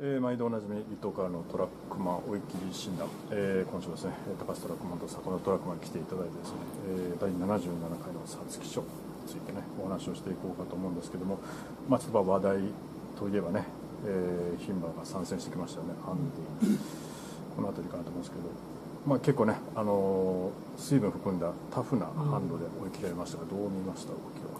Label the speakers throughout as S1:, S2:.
S1: えー、毎度おなじみ伊藤からのトラックマン追い切り診断、えー、今週ですね高橋トラックマンと坂野トラックマンに来ていただいてですね、えー、第77回の皐月賞についてねお話をしていこうかと思うんですけども、まあ、ちょっと話題といえばね、えー、牝馬が参戦してきましたよねハンディこの辺りかなと思うんですけど、まあ、結構ね、あのー、水分含んだタフなハンドで追い切られましたが、どう見ました？動きは？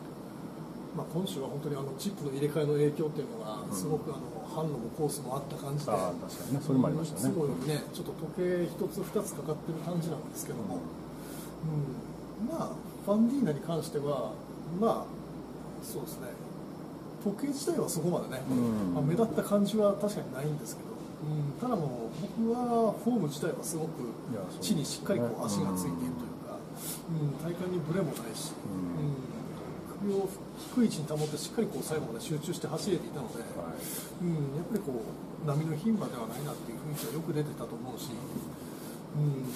S2: まあ、今週は本当にあのチップの入れ替えの影響っていうのがすごくあの、販路もコースもあった感じで、
S1: あ確かにね。それもありましたね。
S2: いつもよりね。ちょっと時計一つ二つかかってる感じなんですけども、うん、まあファンディーナに関してはまあそうですね。時計自体はそこまでね、
S1: うん。
S2: まあ、目立った感じは確かにないんですけど、うん、ただもう僕はフォーム自体はすごく地にしっかりこう足がついているというか、うん、体幹にブレもないし、
S1: うん
S2: 首を低い位置に保ってしっかりこう最後まで集中して走れていたので、
S1: はい。
S2: うん、やっぱりこう波の牝馬ではないなっていう雰囲気はよく出てたと思うし、うん、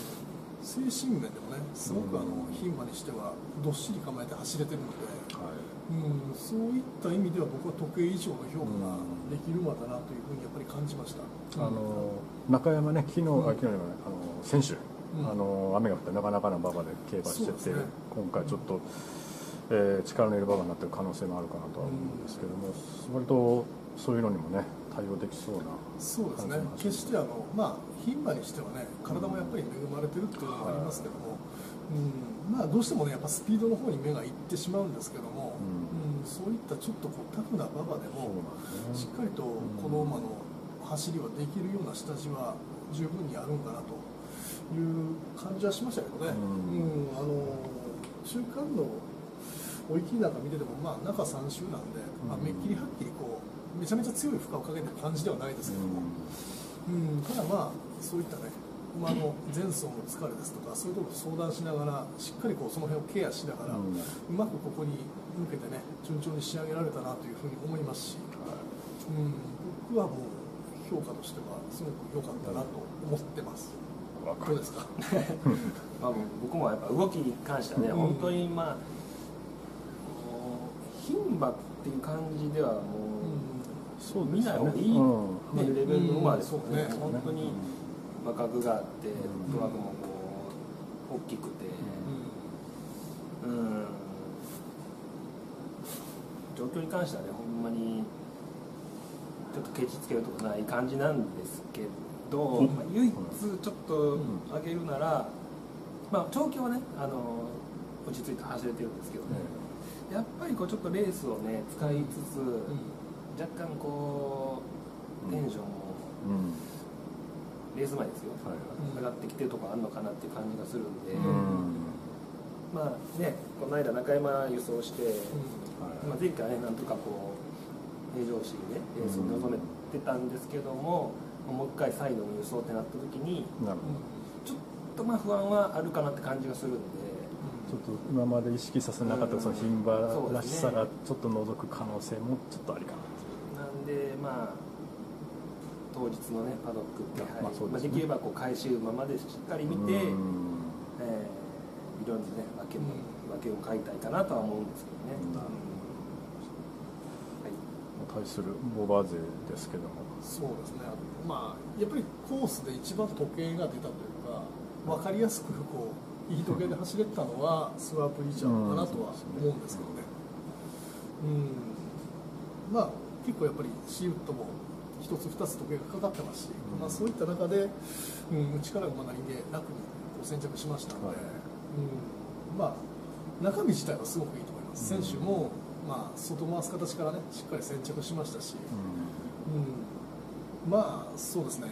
S2: 精神面でもねすごくあの牝馬にしてはどっしり構えて走れてるので、
S1: はい。
S2: うん、そういった意味では僕は時計以上の評価ができる馬だなというふうにやっぱり感じました。
S1: あの中山ね、昨日、あ昨日あの先週、
S2: うん。
S1: あの雨が降ってなかなかな馬場で競馬してて、
S2: ね。
S1: 今回ちょっと、えー力のいる馬場になってる可能性もあるかなとは思うんですけども、割とそういうのにもね対応できそうな
S2: そうですね。決してあの、まあ、牝馬にしてはね体もやっぱり恵まれてるっていうのもありますけども、うん。まあ、どうしてもねやっぱスピードの方に目がいってしまうんですけども、
S1: うん。
S2: うん。そういったちょっとこうタフな馬場でも
S1: ね。
S2: しっかりとこの馬の走りはできるような下地は十分にあるんかなという感じはしましたけどね、
S1: うん。
S2: うん。あの中間の追い切りなんか見てても、まあ、中3周なんで、まあ、めっきりはっきりこうめちゃめちゃ強い負荷をかけてる感じではないですけども、うん、ただまあそういったね馬の前走の疲れですとかそういうところと相談しながらしっかりこうその辺をケアしながら、
S1: う
S2: うんまくここに向けてね順調に仕上げられたなというふうに思いますし、うん、僕はもう評価としてはすごく良かったなと思ってます。
S1: わかる
S2: どうですか？
S3: まあ、僕もやっぱ動きに関してはね、
S2: うん。
S3: 本当にまあ牝馬っていう感じではもう、
S1: そう
S3: 見ない方がいい、
S1: うん。
S3: ねレベルの馬ですよね,、
S2: うん。
S3: 本当に馬格があって、トワークもこう大きくて、うん。状況に関してはねほんまにちょっとケチつけるとこない感じなんですけど、
S1: うん。
S3: まあ、唯一ちょっと上げるなら、まあ長距はねあの落ち着いて走れてるんですけどね、やっぱりこうちょっとレースをね使いつつ、若干こうテンションも
S1: うん。
S3: レース前ですよ、
S1: はいはい。
S3: 上がってきてるとこあるのかなっていう感じがするんで、
S1: うん。
S3: まあねこの間中山輸送して、
S1: はい
S3: まあ、前回ねなんとかこう平常心でレースを臨めてたんですけども、もう一回再度の輸送ってなった時にちょっとまあ不安はあるかなって感じがするんで。
S1: ちょっと今まで意識させなかったその牝馬らしさがちょっと覗く可能性もちょっとありかな。
S3: なんでまあ当日のねパドックって、はい
S1: まあですね。
S3: まあ、できればこう回収馬までしっかり見て、
S1: うん
S3: えーいろんなね分けも、分けを買いたいかなとは思うんですけどね、
S1: うん。
S3: はい
S1: 対するボバー勢ですけども。
S2: そうですね、まあ、やっぱりコースで一番時計が出たというか、分かりやすくこういい時計で走れたのはスワープリーチャーかなとは思うんですけどね、うん。まあ、結構やっぱりシーウッドも一つ二つ時計がかかってますし、
S1: うん。
S2: まあ、そういった中で、うん、力がまなりで楽にこう先着しましたので、
S1: はい。
S2: うん。まあ、中身自体はすごくいいと思います、選手も、まあ、外回す形からねしっかり先着しましたし。うん、まあそうですね。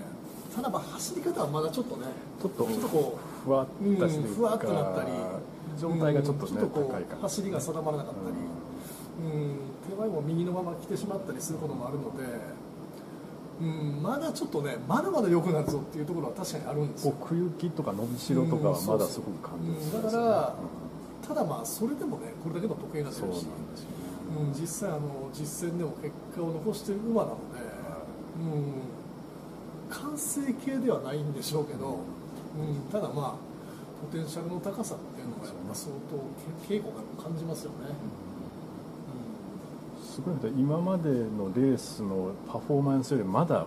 S2: ただまあ走り方はまだちょっとね
S1: ちょっと
S2: ちょっとこ
S1: ふわっとしてる
S2: ふわっとなったり
S1: 状態がちょっとね、
S2: うんちょっとこ走りが定まらなかったり、うん、手前も右のまま来てしまったりすることもあるので、うん、まだちょっとねまだまだ良くなるぞっていうところは確かにあるんですよ。
S1: 奥行きとか伸びしろとかはまだすごく感じる
S2: うんだからただまあそれでもねこれだけの時計が出
S1: そうなん
S2: るし
S1: ですよね。
S2: うん、実際あの実戦でも結果を残している馬なので、うん、完成形ではないんでしょうけど、うん、ただまあポテンシャルの高さっていうのはやっぱ相当け稽古が感じますよね、
S1: すごいね。今までのレースのパフォーマンスよりまだ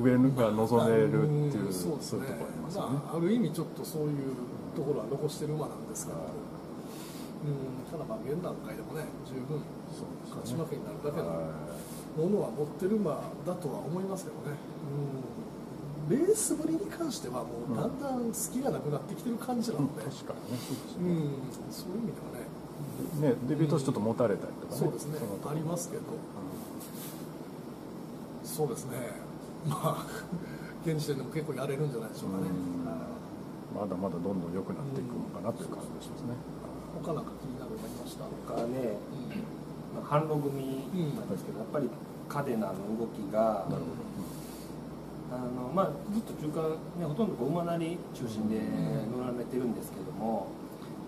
S1: 上が望めるっていう、
S2: ん。そうですね。
S1: そういうところありますよね、
S2: まあ、ある意味ちょっとそういうところは残してる馬なんですけど、う。ん、ただまあ現段階でもね十分勝ち負けになるだけのものは持ってる馬だとは思いますけどね、うん、レースぶりに関してはもうだんだん隙がなくなってきてる感じなので、
S1: 確かにねそうですね、
S2: うん、そういう意味ではね。
S1: ねデビュー当時ちょっと持たれたりとかね、
S2: そうですね。ありますけど。そうですね。まあ現時点でも結構やれるんじゃないでしょうかね、
S1: うん。まだまだどんどん良くなっていくのかなという感じがしますね、
S2: 他なんか気になるのがありました、
S3: 他ね、まあ、反論組なんですけど、やっぱりカデナの動きが、
S1: なるほど、
S3: あのまあ、ずっと中間、ね、ほとんどこう馬なり中心で乗られてるんですけども、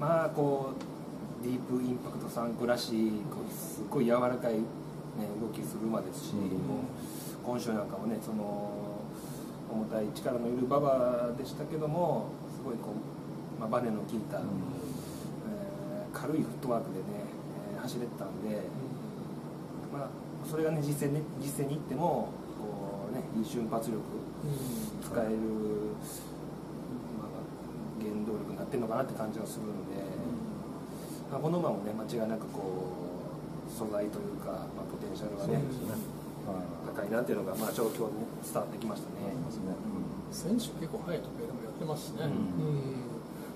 S3: まあこうディープインパクトさんらしいこうすっごい柔らかい、ね、動きする馬ですし、
S1: うん。
S3: もう今週なんかもねその重たい力のいる馬場でしたけどもすごいこう、まあ、バネの効いた、えー軽いフットワークでね、えー走れてたんで。まあ、それがね実践ね実践に行ってもね、いい瞬発力使える、まあ、原動力になってるのかなって感じがするんで、まあ、この馬もね間違いなくこう素材というか、まあ、ポテンシャルがね
S1: ね。はい。
S3: 高いなっていうのが、まあ、ちょうど今日ね伝わってきましたね。
S2: 選手結構早い時計でもやってますしね、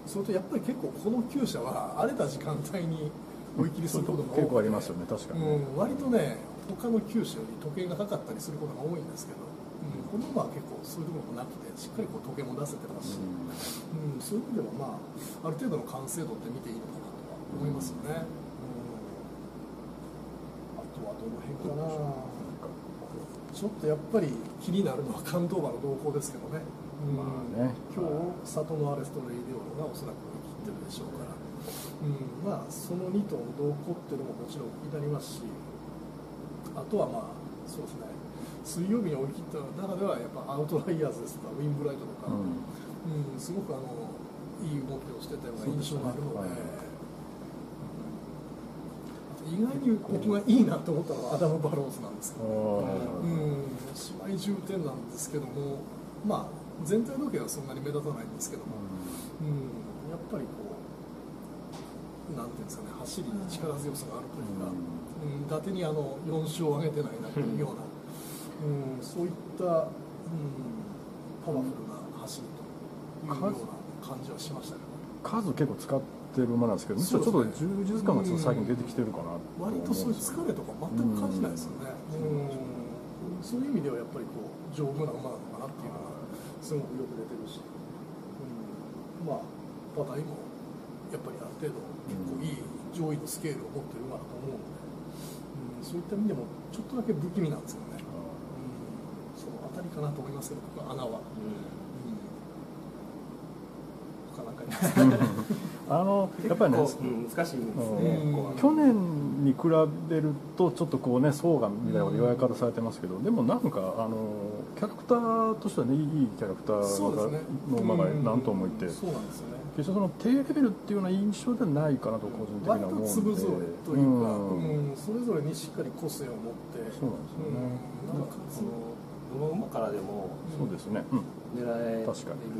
S2: それとやっぱり結構この厩舎は荒れた時間帯に追い切りすることが多くて。
S1: 結構ありますよね確かに
S2: 割とね他の厩舎より時計がかかったりすることが多いんですけど、うん、この馬は結構そういうところもなくてしっかりこう時計も出せてます。し、うん。そういう意味ではまあある程度の完成度って見ていいのかなとは思いますよね、うん。あとはどの辺かな。ちょっとやっぱり気になるのは関東馬の動向ですけどね、うん。
S1: まあね。
S2: 今日里のアレストレイデオロがおそらく切ってるでしょうから、うん、まあその2頭の動向っていうのももちろん気になりますしあとはまあそうですね。水曜日に追い切った中ではやっぱアウトライヤーズですとかウインブライトとか、
S1: うん。
S2: うん、すごくあのいい動きをしてたような印象があるので。
S1: ねはい。
S2: 意外に僕がいいなと思ったのはアダムバローズなんですけど、
S1: あ
S2: うん、終い重点なんですけども、まあ、全体時計はそんなに目立たないんですけども、うん、やっぱりこう、なんていうんですかね、走りに力強さがあるというか、うん、伊達にあの4勝を挙げてないなというような、うん、そういった、うん、パワフルな走りというような感じはしましたけど。
S1: 数結構使ってる馬なんですけどむしろちょっと充実感がちょっと最近出てきてるかな
S2: 割とそういう疲れとか全く感じないですよね、うんそういう意味ではやっぱりこう丈夫な馬なのかなっていうのがすごくよく出てるし、うん、まあ馬体もやっぱりある程度結構いい上位のスケールを持ってる馬だと思うので、うん、そういった意味でもちょっとだけ不気味なんですよね、うん、そのあたりかなと思いますけど僕は穴は、うん、他なんか あ
S1: のやっぱりね、
S3: うん難しいんですね、
S1: 去年に比べるとちょっとこうね層がみたいなこと言われ方されてますけど、でもなんかあのキャラクターとしてはねいいキャラクターが
S2: ね。
S1: の馬が何頭もいて、
S2: うんそうなんですよね
S1: 決してその低レベルっていうような印象ではないかなと個人的に
S2: 割
S1: は思うんで。
S2: と粒ぞろいというか、
S1: うん。
S2: うんそれぞれにしっかり個性を持って。
S1: そうなんですよね。
S2: うんなんか
S3: そのどの馬からでも
S1: そうですね、うん。
S3: 狙える、
S1: 確かに。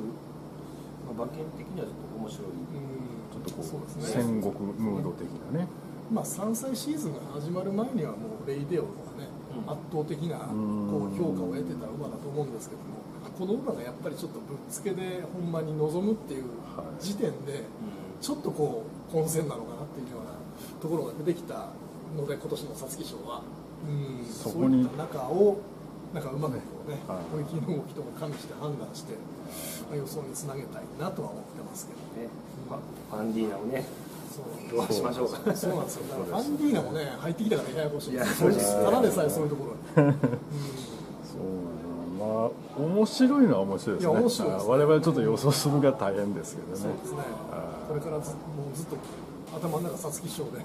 S3: まあ、馬券的にはちょっと面白い、
S2: うん。
S1: ちょっとこ
S2: そう
S1: う
S2: ね。
S1: 戦国ムード的なね。
S2: まあ3歳シーズンが始まる前にはもうレイデオロがね、
S3: うん。
S2: 圧倒的なこう評価を得てた馬だと思うんですけどもこの馬がやっぱりちょっとぶっつけでほんまに望むっていう
S1: はい。
S2: 時点でちょっとこう混戦なのかなっていうようなところが出てきたので今年の皐月賞は、うん、
S1: そ
S2: そういった中をなんかうまくこうね
S1: はい。
S2: の動きとか加味して判断してまあ予想につなげたいなとは思ってますけど
S3: ね。まあ、ファンディーナをね
S2: そう。
S3: しましょうか。
S2: そう。なんですよ。ファンディーナもね、入ってきたからややこしい。そうです。ただでさえそういうところ
S1: うなのまあ面白いのは面白いですね。
S2: いや面白いですね。
S1: 我々ちょっと予想するが大変ですけどね。
S2: そうですね。これからずもうずっと頭の中皐月賞で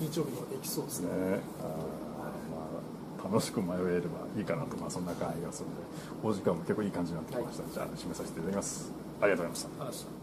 S2: 日曜日まで行きそうですね。
S1: ね。楽しく迷えればいいかなと、まあ、そんな感じがするのでお時間も結構いい感じになってきました、じゃあ締めさせていただきます。ありがとうございま
S2: した。